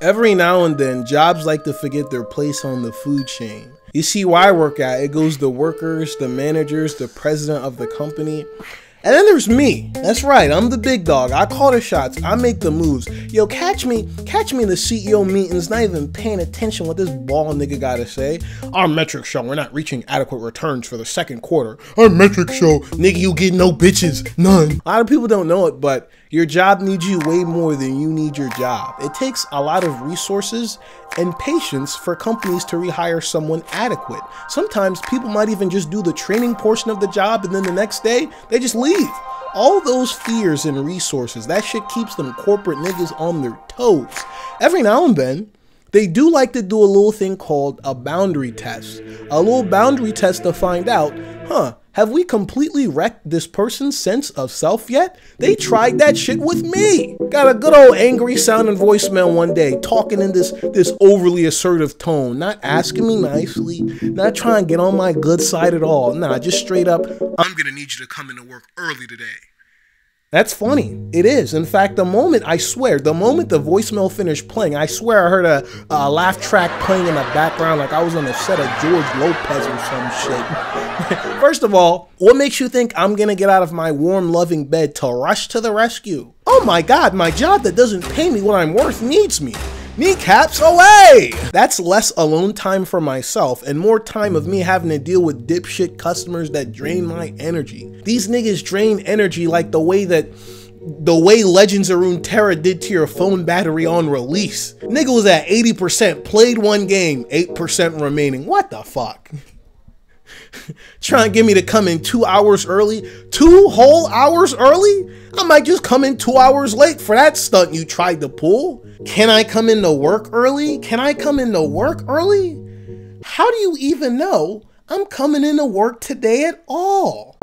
Every now and then, jobs like to forget their place on the food chain. You see why I work at, it goes the workers, the managers, the president of the company. And then there's me. That's right, I'm the big dog. I call the shots. I make the moves. Yo, catch me, catch me in the CEO meetings, not even paying attention what this ball nigga gotta say. Our metrics show we're not reaching adequate returns for the second quarter. Our metrics show, nigga, you get no bitches, none. A lot of people don't know it, but your job needs you way more than you need your job. It takes a lot of resources and patience for companies to rehire someone adequate. Sometimes people might even just do the training portion of the job and then the next day they just leave. All those fears and resources, that shit keeps them corporate niggas on their toes. Every now and then, they do like to do a little thing called a boundary test. A little boundary test to find out, huh, have we completely wrecked this person's sense of self yet? They tried that shit with me. Got a good old angry sounding voicemail one day, talking in this this overly assertive tone, not asking me nicely, not trying to get on my good side at all. Nah, just straight up, I'm gonna need you to come into work early today. That's funny. It is. In fact, the moment I swear, the moment the voicemail finished playing, I swear I heard a, a laugh track playing in the background like I was on the set of George Lopez or some shit. First of all, what makes you think I'm gonna get out of my warm, loving bed to rush to the rescue? Oh my god, my job that doesn't pay me what I'm worth needs me. Kneecaps away! That's less alone time for myself and more time of me having to deal with dipshit customers that drain my energy. These niggas drain energy like the way that the way Legends of Runeterra did to your phone battery on release. Nigga was at 80%, played one game, 8% remaining. What the fuck? Trying to get me to come in two hours early? Two whole hours early? I might just come in two hours late for that stunt you tried to pull. Can I come into work early? Can I come into work early? How do you even know I'm coming into work today at all?